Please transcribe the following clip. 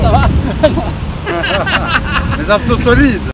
Ça va, ça va. Les abdos solides